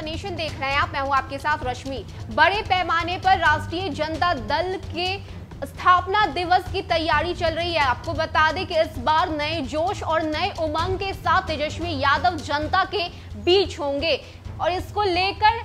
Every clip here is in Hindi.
देख रहे हैं आप। मैं हूँ आपके साथ रश्मि। बड़े पैमाने पर राष्ट्रीय जनता दल के स्थापना दिवस की तैयारी चल रही है। आपको बता दें कि इस बार नए जोश और नए उमंग के साथ तेजस्वी यादव जनता के बीच होंगे। और इसको लेकर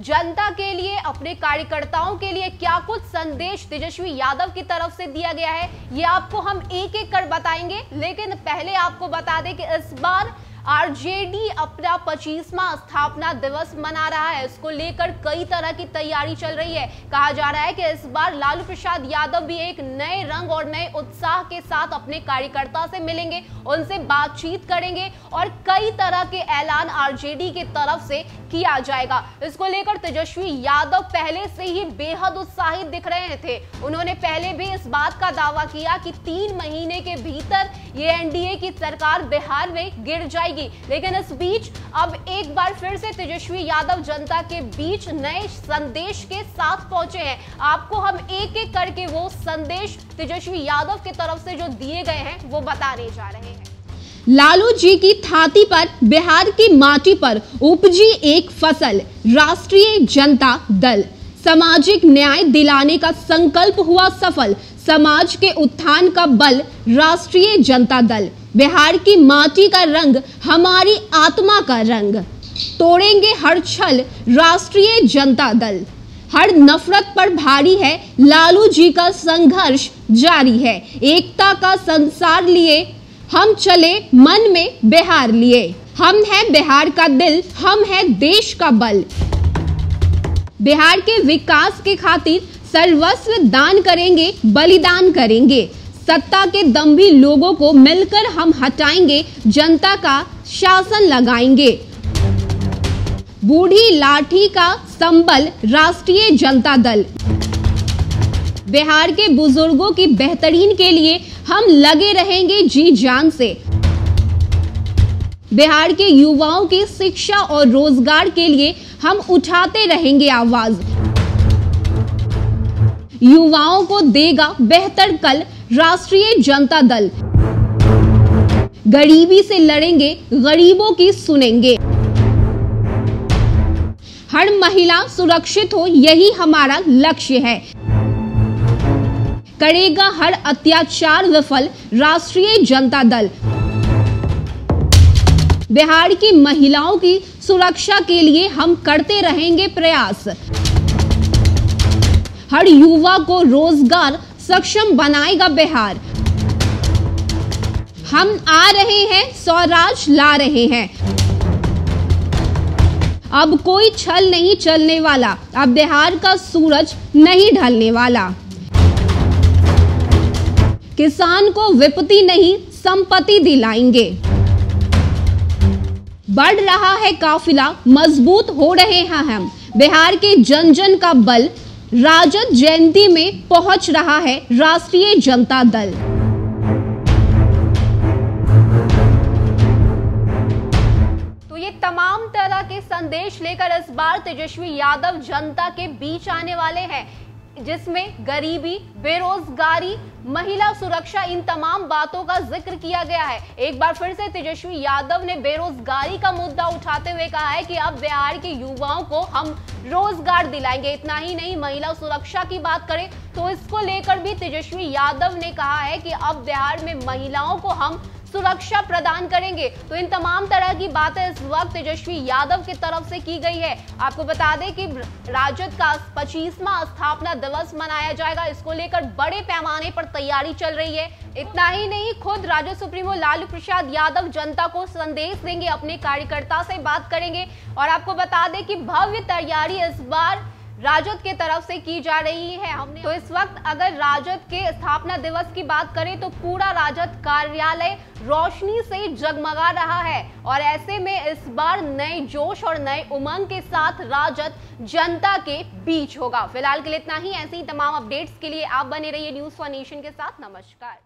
जनता के लिए, अपने कार्यकर्ताओं के लिए क्या कुछ संदेश तेजस्वी यादव की तरफ़ से दिया गया है, ये आपको हम एक एक कर बताएँगे। लेकिन पहले आपको बता दें कि इस बार आरजेडी अपना पच्चीसवा स्थापना दिवस मना रहा है। इसको लेकर कई तरह की तैयारी चल रही है। कहा जा रहा है कि इस बार लालू प्रसाद यादव भी एक नए रंग और नए उत्साह के साथ अपने कार्यकर्ता से मिलेंगे, उनसे बातचीत करेंगे और कई तरह के ऐलान आरजेडी के तरफ़ से किया जाएगा। इसको लेकर तेजस्वी यादव पहले से ही बेहद उत्साहित दिख रहे थे। उन्होंने पहले भी इस बात का दावा किया कि तीन महीने के भीतर ये एनडीए की सरकार बिहार में गिर जाएगी। लेकिन इस बीच अब एक बार फिर से तेजस्वी यादव जनता के बीच नए संदेश के साथ पहुँचे हैं। आपको हम एक एक करके वो संदेश तेजस्वी यादव की तरफ़ से जो दिए गए हैं, वो बताने जा रहे हैं। लालू जी की थाती पर, बिहार की माटी पर उपजी एक फ़सल, राष्ट्रीय जनता दल। सामाजिक न्याय दिलाने का संकल्प हुआ सफल समाज के उत्थान का बल राष्ट्रीय जनता दल। बिहार की माटी का रंग हमारी आत्मा का रंग। तोड़ेंगे हर छल राष्ट्रीय जनता दल। हर नफरत पर भारी है, लालू जी का संघर्ष जारी है। एकता का संसार लिए, हम चले मन में बिहार लिए। हम है बिहार का दिल, हम है देश का बल। बिहार के विकास के खातिर सर्वस्व दान करेंगे, बलिदान करेंगे। सत्ता के दम्भी लोगों को मिलकर हम हटाएँगे, जनता का शासन लगाएँगे। बूढ़ी लाठी का संबल राष्ट्रीय जनता दल। बिहार के बुज़ुर्गों की बेहतरीन के लिए हम लगे रहेंगे जी जान से। बिहार के युवाओं की शिक्षा और रोज़गार के लिए हम उठाते रहेंगे आवाज़। युवाओं को देगा बेहतर कल राष्ट्रीय जनता दल। गरीबी से लड़ेंगे, गरीबों की सुनेंगे। हर महिला सुरक्षित हो, यही हमारा लक्ष्य है। करेगा हर अत्याचार विफल राष्ट्रीय जनता दल। बिहार की महिलाओं की सुरक्षा के लिए हम करते रहेंगे प्रयास। हर युवा को रोज़गार सक्षम बनाएगा बिहार। हम आ रहे हैं, स्वराज ला रहे हैं। अब कोई छल नहीं चलने वाला, अब बिहार का सूरज नहीं ढलने वाला। किसान को विपत्ति नहीं, संपत्ति दिलाएँगे। बढ़ रहा है काफिला, मज़बूत हो रहे हैं हम। बिहार के जन जन का बल राजद जयंती में पहुँच रहा है राष्ट्रीय जनता दल। तो ये तमाम तरह के संदेश लेकर इस बार तेजस्वी यादव जनता के बीच आने वाले हैं। जिसमें गरीबी, बेरोजगारी, महिला सुरक्षा, इन तमाम बातों का ज़िक्र किया गया है। एक बार फिर से तेजस्वी यादव ने बेरोजगारी का मुद्दा उठाते हुए कहा है कि अब बिहार के युवाओं को हम रोज़गार दिलाएँगे। इतना ही नहीं, महिला सुरक्षा की बात करें तो इसको लेकर भी तेजस्वी यादव ने कहा है कि अब बिहार में महिलाओं को हम सुरक्षा प्रदान करेंगे। तो इन तमाम तरह की बातें इस वक्त तेजस्वी यादव की तरफ़ से की गई है। आपको बता दें कि राजद का पच्चीसवा स्थापना दिवस मनाया जाएगा। इसको लेकर बड़े पैमाने पर तैयारी चल रही है। इतना ही नहीं, खुद राजद सुप्रीमो लालू प्रसाद यादव जनता को संदेश देंगे, अपने कार्यकर्ता से बात करेंगे। और आपको बता दें कि भव्य तैयारी इस बार राजद के तरफ़ से की जा रही है हमने तो इस वक्त अगर राजद के स्थापना दिवस की बात करें तो पूरा राजद कार्यालय रोशनी से जगमगा रहा है। और ऐसे में इस बार नए जोश और नए उमंग के साथ राजद जनता के बीच होगा। फ़िलहाल के लिए इतना ही। ऐसी ही तमाम अपडेट्स के लिए आप बने रहिए न्यूज़ फॉर नेशन के साथ। नमस्कार।